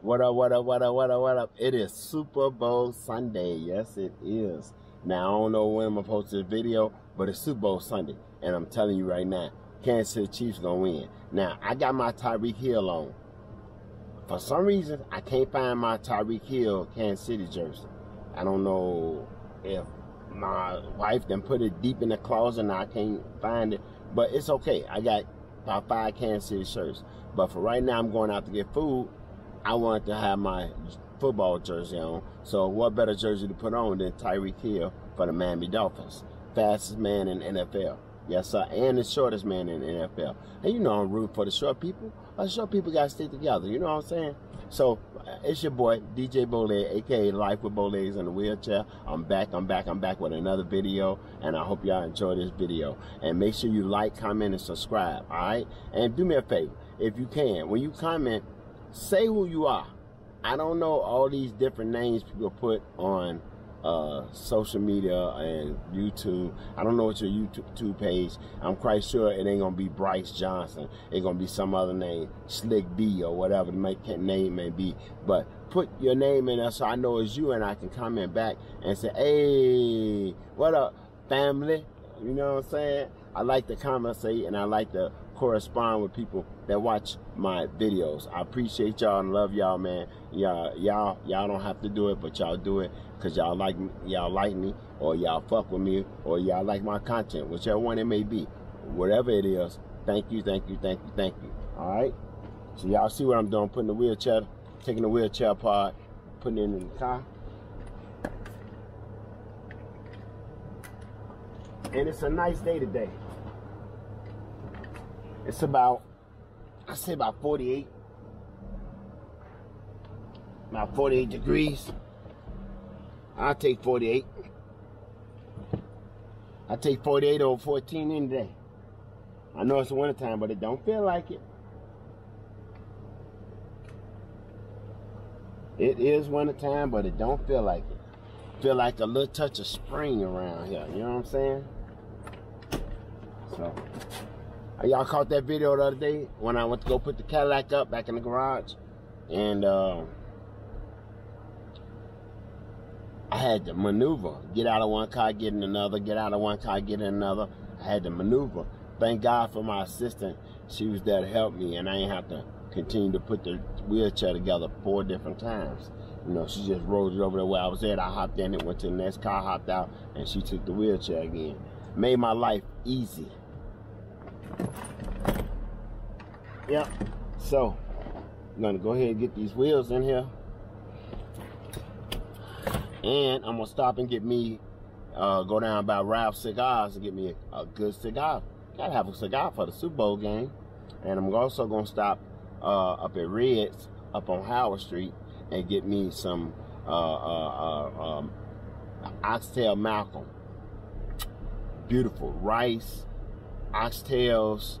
What up, what up, what up, what up, what up? It is Super Bowl Sunday. Yes, it is. Now, I don't know when I'm going to post this video, but it's Super Bowl Sunday. And I'm telling you right now, Kansas City Chiefs going to win. Now, I got my Tyreek Hill on. For some reason, I can't find my Tyreek Hill Kansas City jersey. I don't know if my wife then put it deep in the closet and I can't find it. But it's okay. I got about five Kansas City shirts. But for right now, I'm going out to get food. I wanted to have my football jersey on. So what better jersey to put on than Tyreek Hill for the Miami Dolphins? Fastest man in NFL. Yes, sir. And the shortest man in NFL. And you know I'm rooting for the short people. The short people got to stick together. You know what I'm saying? So uh, it's your boy, DJ Boleg, aka Life with Bolegs in the Wheelchair. I'm back, I'm back, I'm back with another video. And I hope y'all enjoy this video. And make sure you like, comment, and subscribe. Alright? And do me a favor. If you can, when you comment, say who you are. I don't know all these different names people put on uh, social media and YouTube. I don't know what your YouTube page. I'm quite sure it ain't gonna be Bryce Johnson. It's gonna be some other name, Slick B or whatever the name may be. But put your name in there so I know it's you and I can comment back and say, hey, what up, family? You know what I'm saying? I like to conversate and I like to correspond with people that watch my videos. I appreciate y'all and love y'all, man. Y'all, y'all, y'all don't have to do it, but y'all do it because y'all like y'all like me, or y'all fuck with me, or y'all like my content, whichever one it may be. Whatever it is, thank you, thank you, thank you, thank you. All right. So y'all see what I'm doing? Putting the wheelchair, taking the wheelchair apart, putting it in the car. And it's a nice day today. It's about, I say about 48. About 48 degrees. I'll take 48. I take 48 over 14 any day. I know it's winter time, but it don't feel like it. It is winter time, but it don't feel like it. Feel like a little touch of spring around here. You know what I'm saying? So, y'all caught that video the other day when I went to go put the Cadillac up back in the garage, and. Uh, I had to maneuver, get out of one car, get in another, get out of one car, get in another. I had to maneuver. Thank God for my assistant. She was there to help me, and I didn't have to continue to put the wheelchair together four different times. You know, she just rolled it over there where I was at. I hopped in it, went to the next car, hopped out, and she took the wheelchair again. Made my life easy. Yep. So, I'm gonna go ahead and get these wheels in here. And I'm gonna stop and get me, uh, go down by Ralph Cigars and get me a, a, good cigar. Gotta have a cigar for the Super Bowl game. And I'm also gonna stop uh, up at Red's up on Howard Street and get me some uh, uh, uh um, oxtail Malcolm. Beautiful rice, oxtails,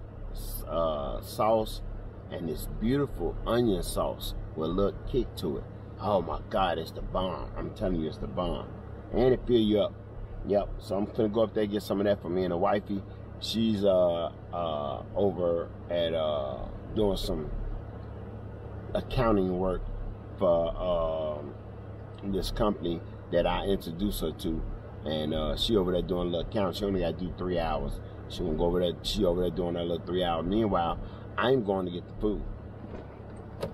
uh, sauce, and this beautiful onion sauce with a little kick to it. Oh my God, it's the bomb. I'm telling you, it's the bomb. And it fill you up. Yep. So I'm gonna go up there get some of that for me and the wifey. She's uh uh over at uh doing some accounting work for um this company that I introduced her to. And uh, she over there doing a little account. She only got to do three hours. She gonna go over there. She over there doing that little three hour. Meanwhile, I'm going to get the food.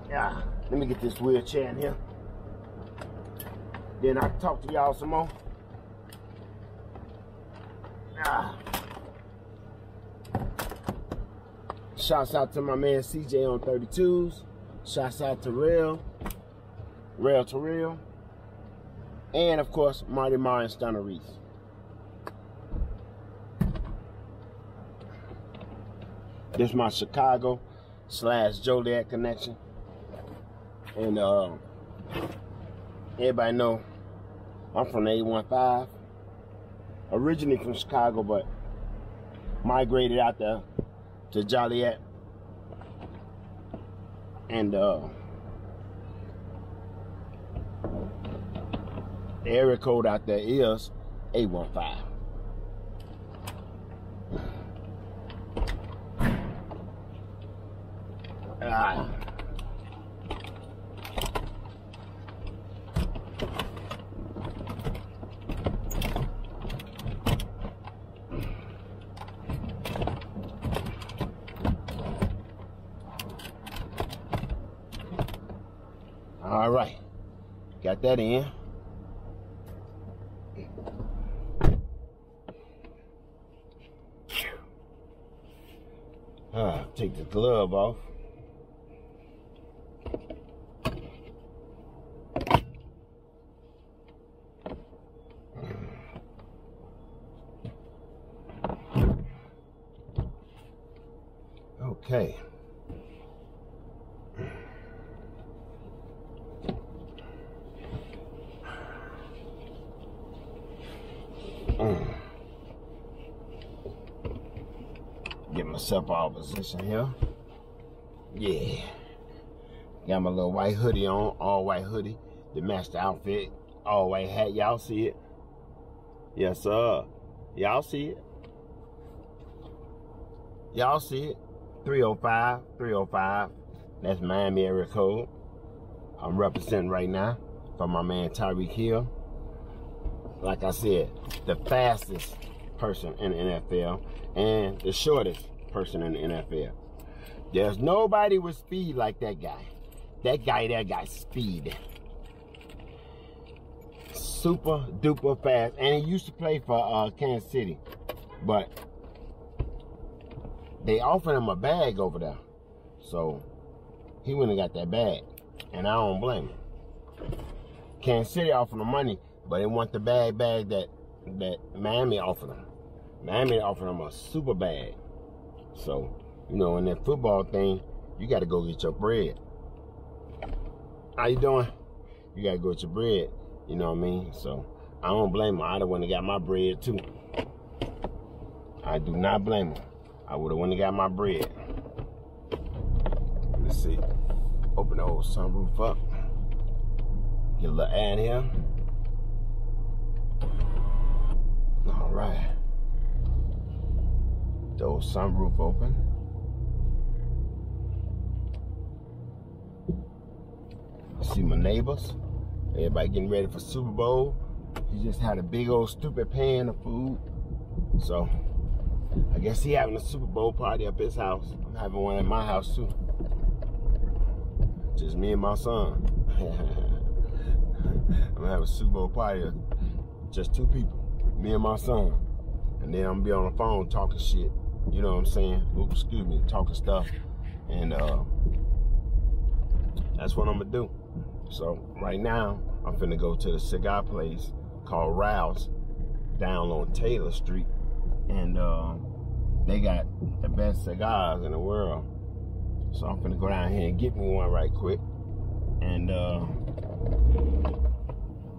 Yeah. Let me get this wheelchair in here. Then I can talk to y'all some more. Ah. Shouts out to my man CJ on 32s. Shouts out to Real. Real to Real. And of course, Marty Mar and Stunner Reese. This is my Chicago slash Joliet connection. And uh, everybody know I'm from the 815. Originally from Chicago, but migrated out there to Joliet. And uh, the area code out there is 815. Ah. All right. Got that in. Uh, take the glove off. Okay. Mm. Get myself out of position here. Yeah. Got my little white hoodie on, all white hoodie the outfit. All white hat, y'all see it? Yes, sir. Y'all see it? Y'all see it? 305, 305. That's Miami area code. I'm representing right now for my man Tyreek Hill. Like I said, the fastest person in the NFL and the shortest person in the NFL. There's nobody with speed like that guy. That guy, that guy, speed. Super duper fast. And he used to play for uh, Kansas City. But they offered him a bag over there. So he went and got that bag. And I don't blame him. Kansas City offered him money, but they want the bag bag that that Miami offered him. Miami offered him a super bag. So, you know, in that football thing, you gotta go get your bread. How you doing? You gotta go get your bread. You know what I mean? So I don't blame him. I'd have went and got my bread too. I do not blame him. I would have went and got my bread. Let's see. Open the old sunroof up. Get a little in here. All right. The sunroof open. See my neighbors. Everybody getting ready for Super Bowl. He just had a big old stupid pan of food. So I guess he having a Super Bowl party up his house. I'm having one at my house too. Just me and my son. I'm gonna have a Super Bowl party. Just two people. Me and my son. And then I'm be on the phone talking shit. You know what I'm saying? Oops, excuse me, talking stuff. And uh that's what I'm gonna do. So right now, I'm finna go to the cigar place called Rouse down on Taylor Street. And uh, they got the best cigars in the world. So I'm finna go down here and get me one right quick. And uh,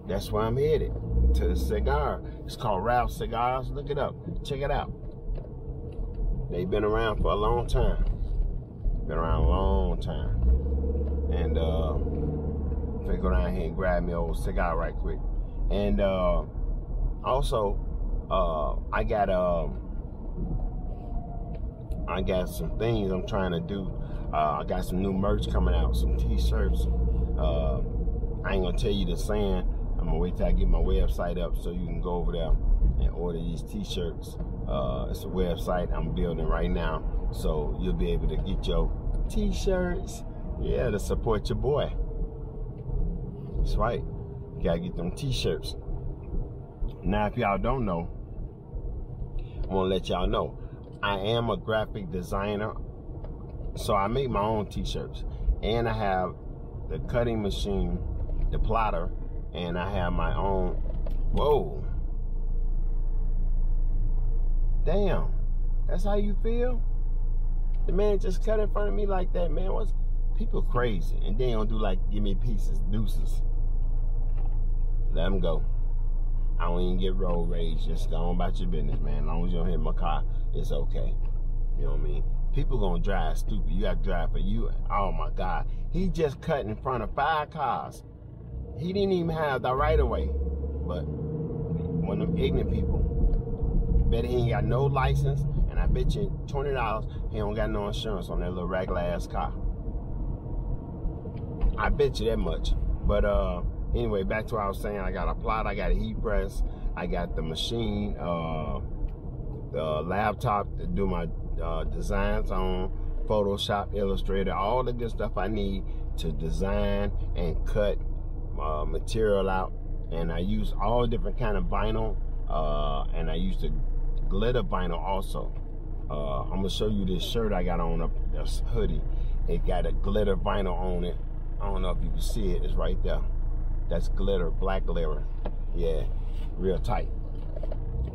that's where I'm headed, to the cigar. It's called Ralph Cigars. Look it up. Check it out. They've been around for a long time. Been around a long time. And uh, I'm go down here and grab me old cigar right quick. And uh, also, uh, I got um, I got some things I'm trying to do. Uh, I got some new merch coming out, some t-shirts. Uh, I ain't gonna tell you the saying. I'm gonna wait till I get my website up so you can go over there and order these t-shirts. Uh, it's a website I'm building right now, so you'll be able to get your t-shirts. Yeah, to support your boy. That's right. You gotta get them t-shirts. Now, if y'all don't know, I want to let y'all know I am a graphic designer, so I make my own t-shirts, and I have the cutting machine, the plotter, and I have my own. Whoa! Damn, that's how you feel? The man just cut in front of me like that, man. What's people crazy? And they don't do like give me pieces, deuces. Let them go. I don't even get road rage. Just go on about your business, man. As long as you don't hit my car, it's okay. You know what I mean? People gonna drive stupid. You gotta drive for you. Oh my God. He just cut in front of five cars. He didn't even have the right of way. But one of them ignorant people. Bet he ain't got no license, and I bet you twenty dollars he don't got no insurance on that little regular ass car. I bet you that much. But uh anyway, back to what I was saying. I got a plot, I got a heat press, I got the machine, uh, the laptop to do my uh, designs on, Photoshop, Illustrator, all the good stuff I need to design and cut uh, material out. And I use all different kind of vinyl, uh, and I use the glitter vinyl also. Uh, I'm gonna show you this shirt I got on, a this hoodie. It got a glitter vinyl on it. I don't know if you can see it. It's right there. That's glitter, black glitter. Yeah, real tight.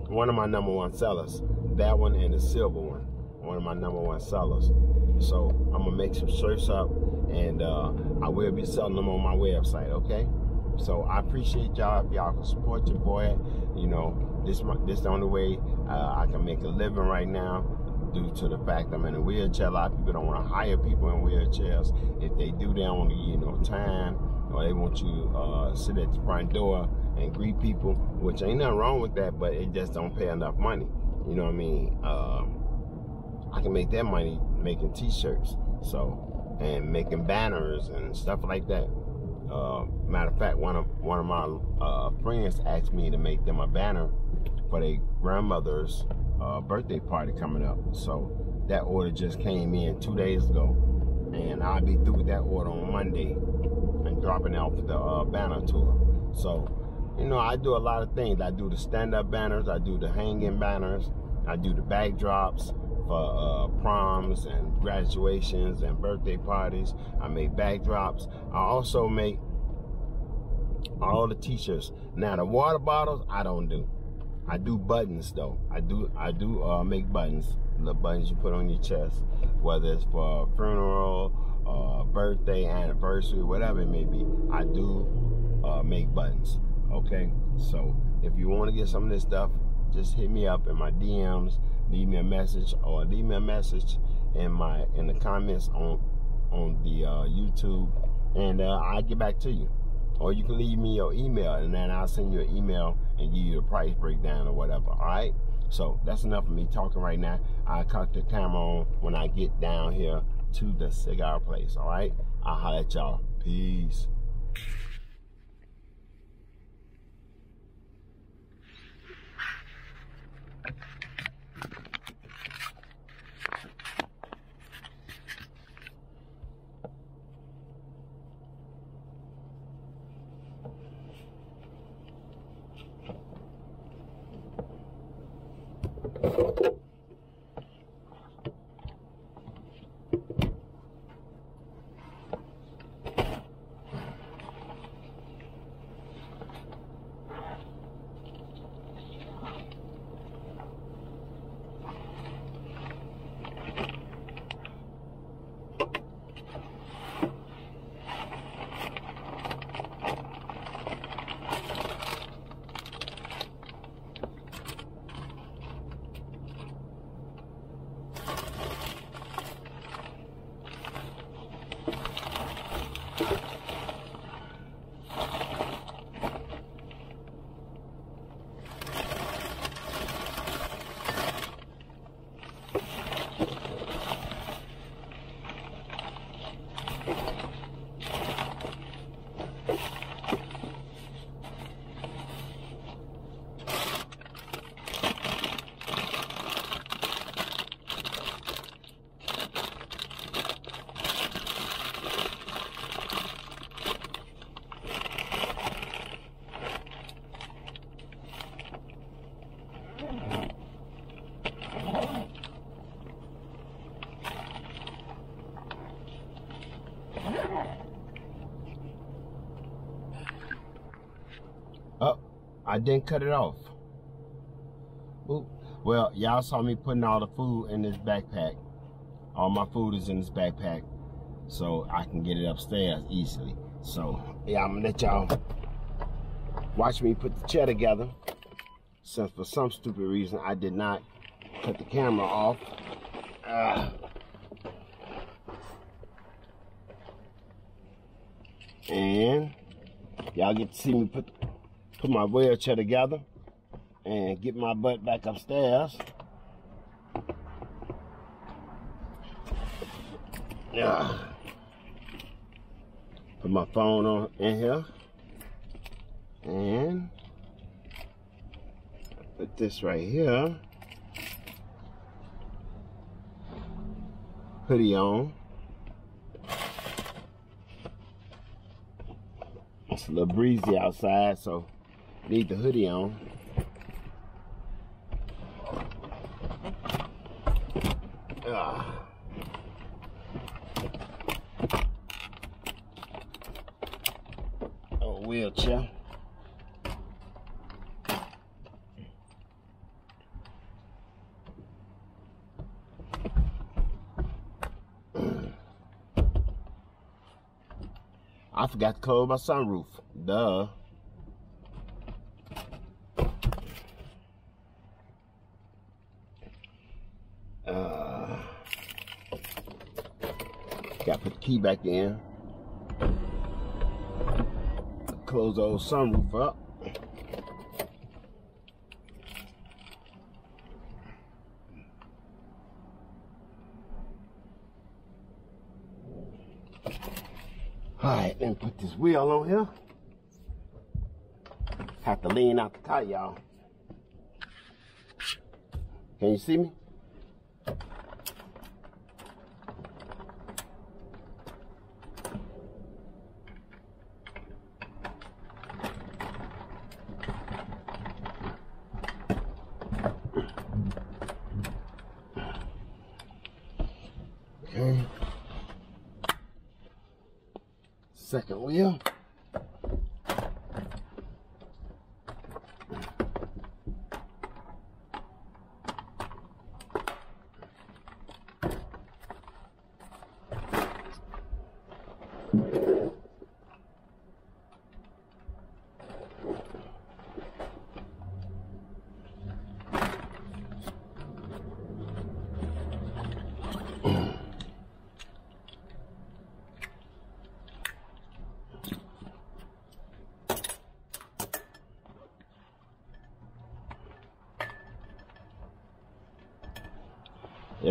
One of my number one sellers. That one and the silver one. One of my number one sellers. So I'm gonna make some shirts up and uh, I will be selling them on my website, okay? So I appreciate y'all if y'all can support your boy. You know, this this the only way uh, I can make a living right now due to the fact I'm in a wheelchair. A lot of people don't want to hire people in wheelchairs. If they do, they don't want to give you no time or they want you uh, sit at the front door and greet people, which ain't nothing wrong with that, but it just don't pay enough money. You know what I mean? Um, I can make that money making t-shirts, so and making banners and stuff like that. Uh, matter of fact, one of one of my uh, friends asked me to make them a banner for their grandmother's uh, birthday party coming up. So that order just came in two days ago, and I'll be through with that order on Monday and dropping off the uh, banner tour. So, you know, I do a lot of things. I do the stand-up banners, I do the hanging banners, I do the backdrops for uh, proms and graduations and birthday parties. I make backdrops. I also make all the t-shirts. Now the water bottles, I don't do. I do buttons though. I do I do uh, make buttons. The buttons you put on your chest, whether it's for a funeral, uh, birthday, anniversary, whatever it may be. I do uh, make buttons. Okay, so if you want to get some of this stuff, just hit me up in my DMs, leave me a message, or leave me a message in my in the comments on on the uh, YouTube, and uh, I'll get back to you. Or you can leave me your email, and then I'll send you an email and give you the price breakdown or whatever. All right. So that's enough of me talking right now. I'll cut the camera on when I get down here to the cigar place. All right. I'll holler at y'all. Peace. I didn't cut it off. Well, y'all saw me putting all the food in this backpack. All my food is in this backpack. So I can get it upstairs easily. So, yeah, I'm gonna let y'all watch me put the chair together. Since for some stupid reason I did not cut the camera off. Uh, and y'all get to see me put put my wheelchair together and get my butt back upstairs. Yeah. Put my phone on in here. And put this right here. Hoodie on. It's a little breezy outside, so need the hoodie on. Ah. Oh, wheelchair. I forgot to close my sunroof. Duh. Uh, got to put the key back in. Close the old sunroof up. All right, then put this wheel on here. Have to lean out the tire, y'all. Can you see me? Okay. Second wheel.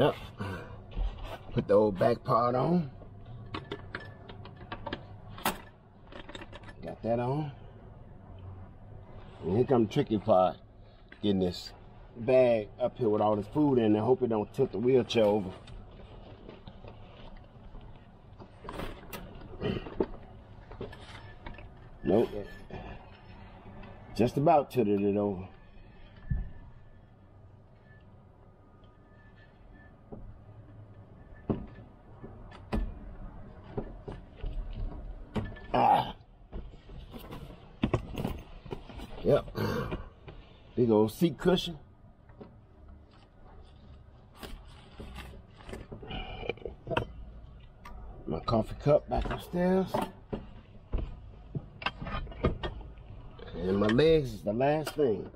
Yep. Put the old back part on. Got that on. And here come the tricky part. Getting this bag up here with all this food in there. Hope it don't tilt the wheelchair over. Nope. Just about tilted it over. Ah. Yep. Old seat cushion. My coffee cup back upstairs. And my legs is the last thing.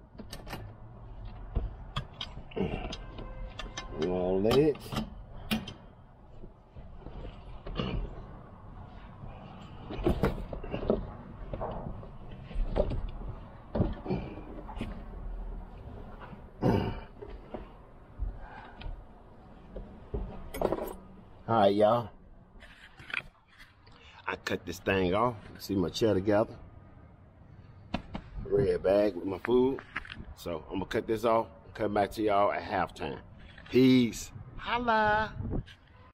More legs. Right, y'all. I cut this thing off. See my chair together. Red bag with my food. So I'm gonna cut this off. Come back to y'all at halftime. Peace. Holla.